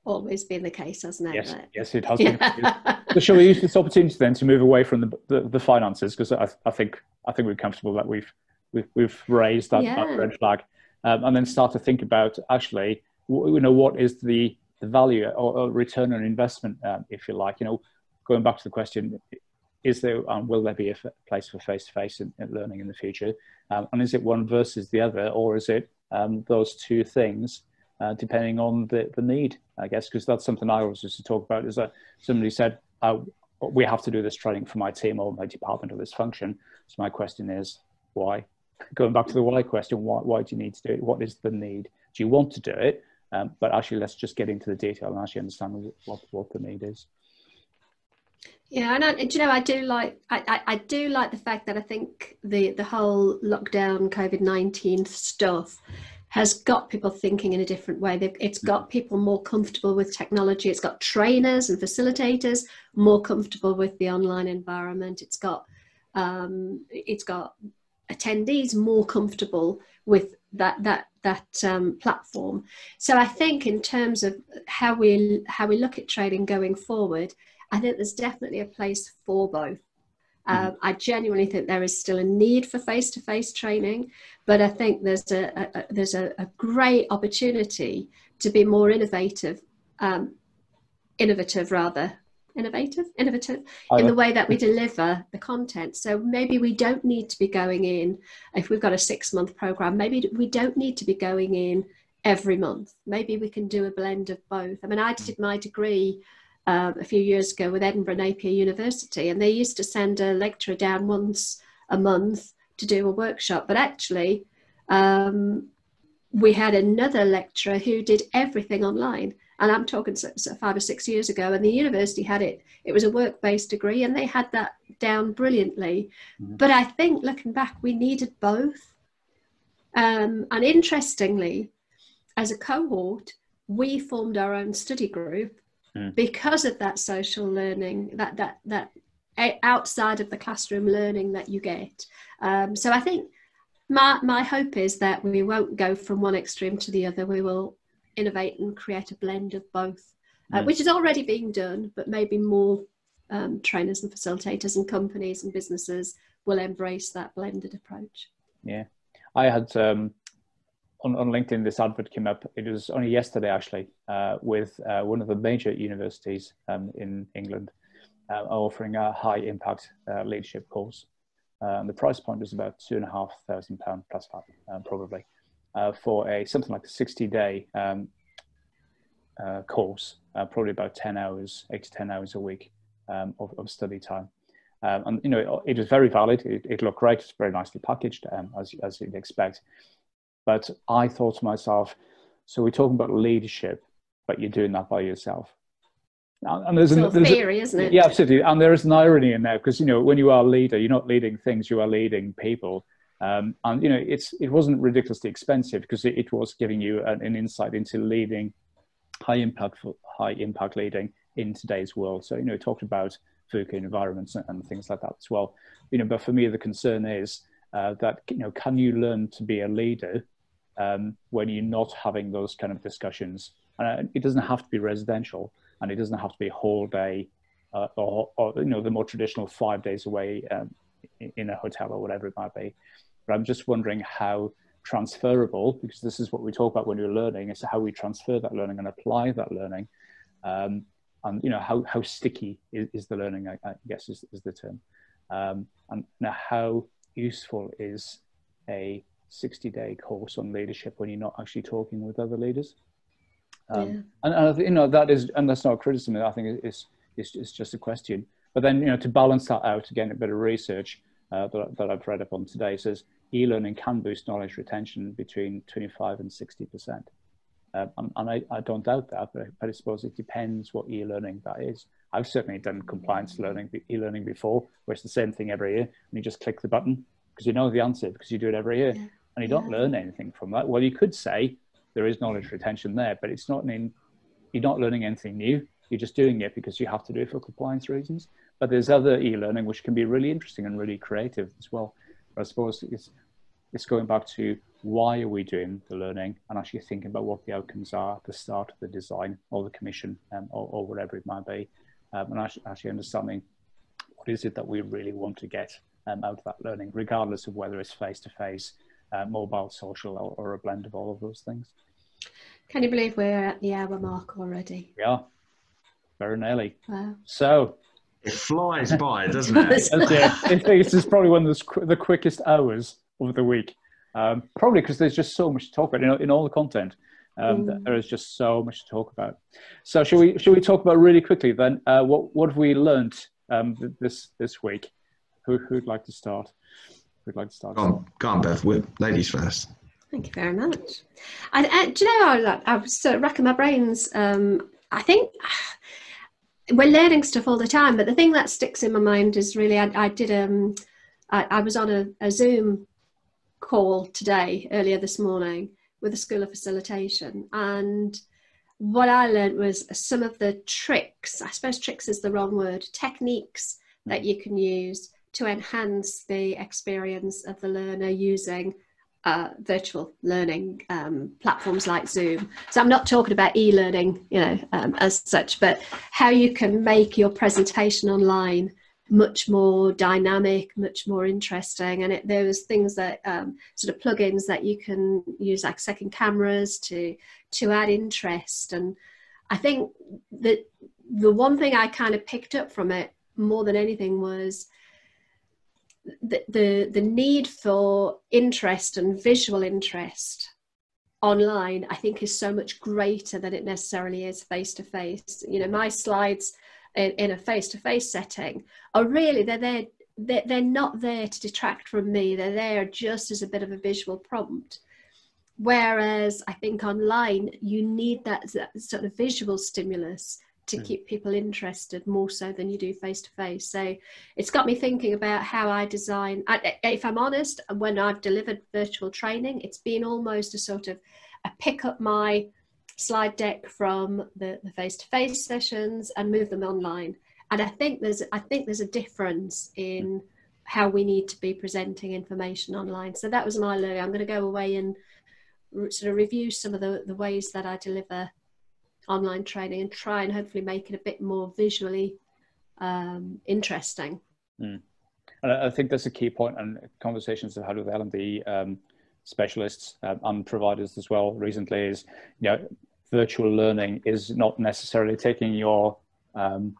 always been the case, hasn't it? Yes, yes, it has been. <laughs> so shall we use this opportunity then to move away from the the, the finances because I, I think I think we're comfortable that we've we've, we've raised that, yeah. that red flag, um, and then start to think about actually, you know, what is the the value or, or return on investment, um, if you like. You know, going back to the question, is there um, will there be a f- place for face to face learning in the future, um, and is it one versus the other, or is it um, those two things? Uh, depending on the, the need, I guess, because that's something I always used to talk about. Is that somebody said, oh, "We have to do this training for my team or my department or this function." So my question is, why? going back to the why question, why, why do you need to do it? What is the need? Do you want to do it? Um, but actually, let's just get into the detail and actually understand what, what the need is. Yeah, and I, you know I do like I, I, I, do like the fact that I think the the whole lockdown COVID nineteen stuff has got people thinking in a different way. They've, it's got people more comfortable with technology. It's got trainers and facilitators more comfortable with the online environment. It's got um, it's got attendees more comfortable with that that that um, platform. So I think in terms of how we how we look at trading going forward, I think there's definitely a place for both. Mm-hmm. Um, I genuinely think there is still a need for face-to-face training, but I think there's a, a, a there's a, a, great opportunity to be more innovative, um, innovative rather innovative, innovative in the way that we deliver the content. So maybe we don't need to be going in, if we've got a six month program, maybe we don't need to be going in every month. Maybe we can do a blend of both. I mean, I did my degree um, a few years ago with Edinburgh Napier University, and they used to send a lecturer down once a month to do a workshop, but actually, um, we had another lecturer who did everything online and I'm talking five or six years ago, and the university had it. It was a work-based degree, and they had that down brilliantly. Mm-hmm. But I think looking back, we needed both. Um, and interestingly, as a cohort, we formed our own study group mm. because of that social learning, that that that outside of the classroom learning that you get. Um, so I think my my hope is that we won't go from one extreme to the other. We will innovate and create a blend of both, uh, which is already being done, but maybe more um, trainers and facilitators and companies and businesses will embrace that blended approach. Yeah, I had um, on, on LinkedIn this advert came up. It was only yesterday actually uh, with uh, one of the major universities um, in England uh, offering a high impact uh, leadership course. Uh, the price point is about two and a half thousand pound plus that, probably uh, for a something like a 60 day um, course, probably about 10 hours, eight to 10 hours a week um, of, of, study time. Um, and you know, it, it was very valid. It, it, looked great. It's very nicely packaged, um, as as you'd expect. But I thought to myself, so we're talking about leadership, but you're doing that by yourself. And there's, an, there's theory, a, isn't it? Yeah, absolutely. And there is an irony in there because you know when you are a leader, you're not leading things; you are leading people. Um, and you know, it's it wasn't ridiculously expensive because it, it was giving you an, an, insight into leading high impact high impact leading in today's world. So you know, talked about VUCA environments and, and, things like that as well. You know, but for me, the concern is uh, that you know, can you learn to be a leader um, when you're not having those kind of discussions? And uh, it doesn't have to be residential, and it doesn't have to be a whole day, uh, or, or, you know, the more traditional five days away um, in a hotel or whatever it might be. But I'm just wondering how transferable, because this is what we talk about when you're learning, is how we transfer that learning and apply that learning. Um, and you know how, how sticky is, is the learning I, I, guess is, is the term um, and now how useful is a 60 day course on leadership when you're not actually talking with other leaders um, yeah. and, and you know that is and that's not a criticism i think it's, it's, it's just a question but then you know to balance that out again a bit of research uh, that, that i've read up on today says e-learning can boost knowledge retention between 25 and 60 percent. Um, and, and I, I, don't doubt that, but I, but I, suppose it depends what e-learning that is. I've certainly done compliance learning, e-learning before, where it's the same thing every year, and you just click the button because you know the answer because you do it every year. Yeah. And you don't learn anything from that. Well, you could say there is knowledge retention there, but it's not in, you're not learning anything new. You're just doing it because you have to do it for compliance reasons. But there's other e-learning which can be really interesting and really creative as well. But I suppose it's it's going back to why are we doing the learning and actually thinking about what the outcomes are at the start of the design or the commission um, or, or, whatever it might be. Um, and actually, actually understanding what is it that we really want to get um, out of that learning, regardless of whether it's face-to-face, uh, mobile, social, or, or, a blend of all of those things. Can you believe we're at the hour mark already? We are. Very nearly. Wow. So, it flies by, <laughs> doesn't it? it. This is probably one of the, the quickest hours of the week. Um, probably because there's just so much to talk about. You know, in all the content, um, mm. there is just so much to talk about. So, should we should we talk about really quickly then? Uh, what what have we learned um, this this week? Who who'd like to start? Who'd like to start? Go on, go on Bev. We're ladies first. Thank you very much. I, I, do you know, I was, I was sort of racking my brains. Um, I think <sighs> we're learning stuff all the time, but the thing that sticks in my mind is really I, I did um I, I was on a, a, Zoom call today earlier this morning with the School of Facilitation, and what I learned was some of the tricks. I suppose tricks is the wrong word. Techniques that you can use to enhance the experience of the learner using uh, virtual learning um, platforms like Zoom. So I'm not talking about e-learning, you know, um, as such, but how you can make your presentation online much more dynamic, much more interesting. And it, there's things that um, sort of plugins that you can use, like second cameras, to to add interest. And I think that the one thing I kind of picked up from it more than anything was the, the, need for interest and visual interest online i think is so much greater than it necessarily is face to face you know my slides in, in a face to face setting are really they're there they're, they're not there to detract from me. They're there just as a bit of a visual prompt. Whereas i think online you need that, that sort of visual stimulus to mm. keep people interested more so than you do face to face. So it's got me thinking about how I design. I, if I'm honest, when I've delivered virtual training, it's been almost a sort of I pick up my slide deck from the face to face sessions and move them online. And I think there's I think there's a difference in how we need to be presenting information online. So that was my learning. I'm going to go away and sort of review some of the, the ways that I deliver online training and try and hopefully make it a bit more visually um, interesting. Mm. And I think that's a key point, and conversations I've had with L&D um, specialists uh, and providers as well recently is, you know, virtual learning is not necessarily taking your um,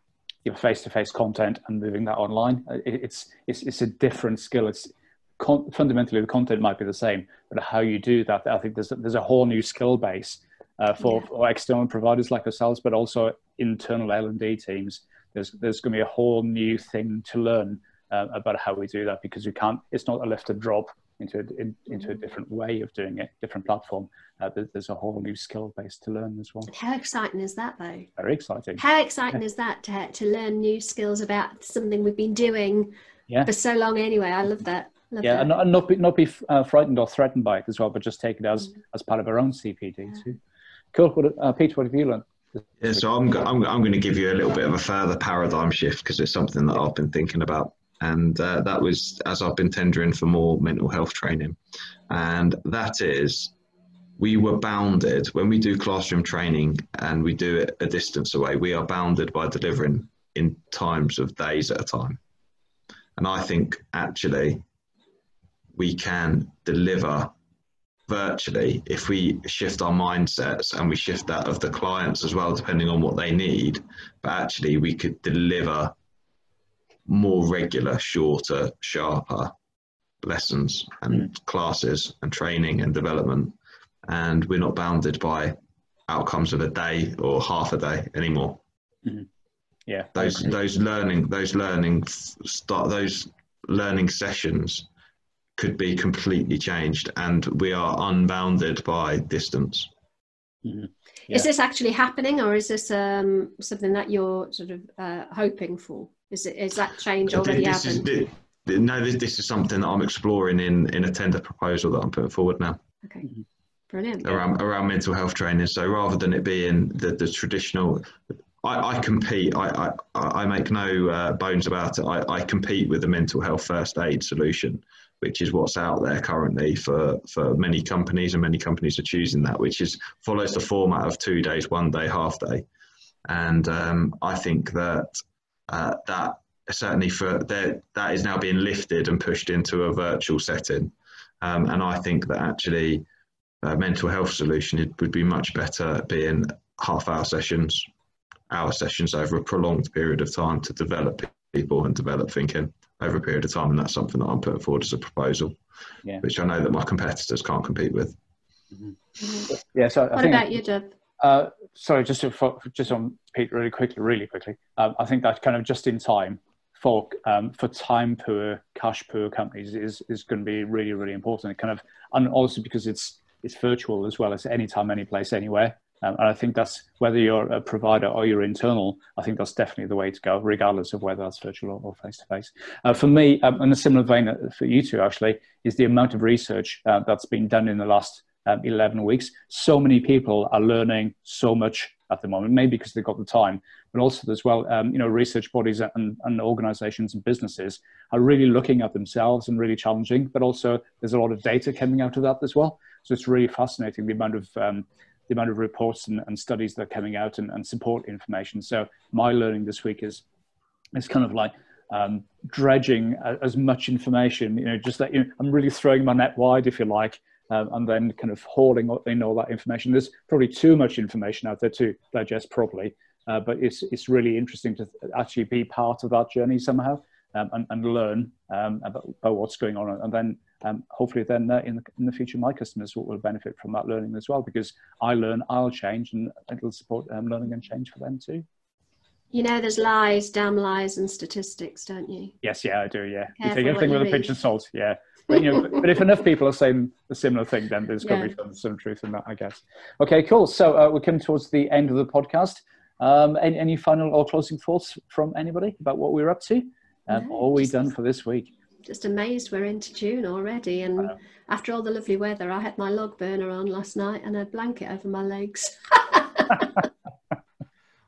your face-to-face content and moving that online. It's, it's it's a different skill. It's con- fundamentally the content might be the same, but how you do that, I think there's there's a whole new skill base uh, for, yeah. for, external providers like ourselves, but also internal L and D teams. There's there's going to be a whole new thing to learn uh, about how we do that because we can't. It's not a lift and drop into a, in, into a mm-hmm. different way of doing it, different platform. Uh, there's a whole new skill base to learn as well. How exciting is that, though? Very exciting. How exciting yeah. is that to to learn new skills about something we've been doing yeah. for so long anyway? I love that. Love yeah, that. and not, and not be, not be uh, frightened or threatened by it as well, but just take it as mm. as part of our own CPD yeah. too. What, uh, Peter, what have you learned? Yeah, so I'm, I'm, I'm going to give you a little bit of a further paradigm shift because it's something that I've been thinking about. And uh, that was as I've been tendering for more mental health training. And that is, we were bounded when we do classroom training and we do it a distance away, we are bounded by delivering in times of days at a time. And I think actually we can deliver virtually if we shift our mindsets and we shift that of the clients as well depending on what they need but actually we could deliver more regular shorter sharper lessons and mm. classes and training and development and we're not bounded by outcomes of a day or half a day anymore mm. yeah those those learning those learning start those learning sessions could be completely changed, and we are unbounded by distance. Mm-hmm. Yeah. Is this actually happening, or is this um, something that you're sort of uh, hoping for? Is it is that change already this happened? Is, no, this, this is something that I'm exploring in in a tender proposal that I'm putting forward now. Okay. Brilliant. Around around mental health training. So rather than it being the, the traditional, I, I compete. I, I, I make no uh, bones about it. I, I compete with the mental health first aid solution, which is what's out there currently for, for many companies, and many companies are choosing that, which is follows the format of two days, one day, half day. And um, I think that uh, that certainly for that that is now being lifted and pushed into a virtual setting. Um, and I think that actually a mental health solution would be much better being half hour sessions hour sessions over a prolonged period of time to develop people and develop thinking over a period of time. And that's something that I'm putting forward as a proposal, yeah. which I know that my competitors can't compete with. Mm-hmm. Yeah. So what about you, Deb? Uh, sorry, just to, just on Pete, really quickly, really quickly. Um, I think that kind of just in time for um, for time poor, cash poor companies is is going to be really, really important. It kind of, and also because it's it's virtual as well as anytime, any place, anywhere. Um, and I think that's whether you're a provider or you're internal, I think that's definitely the way to go, regardless of whether that's virtual or face to face. For me, um, in a similar vein uh, for you two, actually, is the amount of research uh, that's been done in the last um, 11 weeks. So many people are learning so much at the moment, maybe because they've got the time, but also as well, um, you know, research bodies and, and organizations and businesses are really looking at themselves and really challenging, but also there's a lot of data coming out of that as well. So it's really fascinating the amount of um, the amount of reports and, and studies that are coming out and, and, support information. So my learning this week is is kind of like um, dredging as much information. You know, just that you know, I'm really throwing my net wide, if you like, um, and then kind of hauling in all that information. There's probably too much information out there to digest properly, uh, but it's it's really interesting to actually be part of that journey somehow um, and, and learn um, about, about, what's going on, and then um, hopefully then uh, in, the, in the future my customers will, will, benefit from that learning as well because I learn, I'll change, and it'll support um, learning and change for them too. You know, there's lies, damn lies, and statistics, don't you? Yes, yeah, I do. Yeah, you take everything with read. a pinch of salt. Yeah, but, you know, but, but, if enough people are saying a similar thing, then there's yeah. going to be some, some, truth in that, I guess. Okay, cool. So uh, we're coming towards the end of the podcast. Um, any, any, final or closing thoughts from anybody about what we're up to? Um, no, all we done for this week? Just amazed we're into June already, and after all the lovely weather, I had my log burner on last night and a blanket over my legs. <laughs>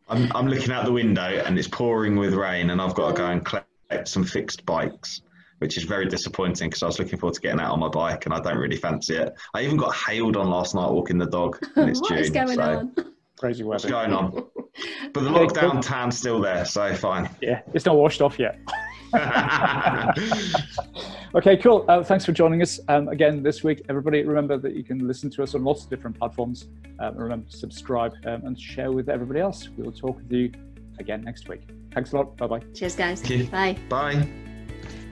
I'm, I'm looking out the window and it's pouring with rain, and I've got to go and collect some fixed bikes which is very disappointing because I was looking forward to getting out on my bike and I don't really fancy it. I even got hailed on last night walking the dog <laughs> and it's what June. Is going so on? Crazy weather. What's going on? <laughs> But the lockdown tan's still there, so fine. Yeah, it's not washed off yet. <laughs> okay, cool. Uh, thanks for joining us um, again this week, everybody. Remember that you can listen to us on lots of different platforms. Um, remember to subscribe um, and share with everybody else. We will talk with you again next week. Thanks a lot. Bye bye. Cheers, guys. Bye. Bye.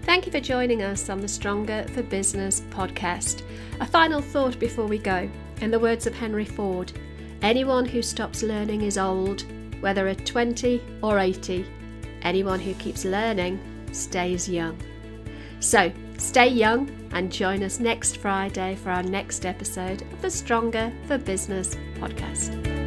Thank you for joining us on the Stronger for Business podcast. A final thought before we go. In the words of Henry Ford, anyone who stops learning is old, whether at 20 or 80. Anyone who keeps learning stays young. So, stay young and join us next Friday for our next episode of the Stronger for Business podcast.